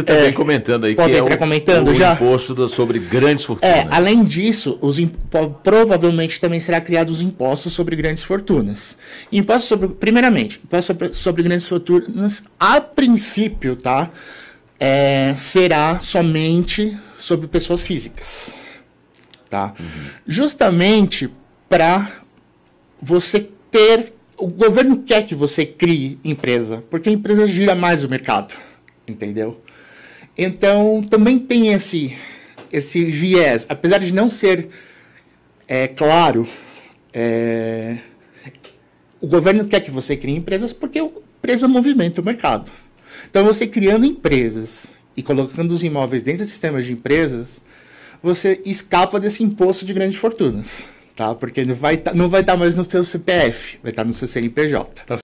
também é, comentando aí que é o, comentando o já? imposto do, sobre grandes fortunas. É, além disso, os, provavelmente também será criado os impostos sobre grandes fortunas. Imposto sobre, primeiramente, imposto sobre, sobre grandes fortunas, a princípio, tá? É, será somente sobre pessoas físicas, tá? Uhum. Justamente para você ter, o governo quer que você crie empresa, porque a empresa gira mais o mercado, entendeu? Então, também tem esse, esse viés. Apesar de não ser é, claro, é, o governo quer que você crie empresas porque a empresa movimenta o mercado. Então, você criando empresas e colocando os imóveis dentro de sistemas de empresas, você escapa desse imposto de grandes fortunas, tá? Porque não vai tá, não vai estar tá mais no seu CPF, vai estar tá no seu CNPJ. Tá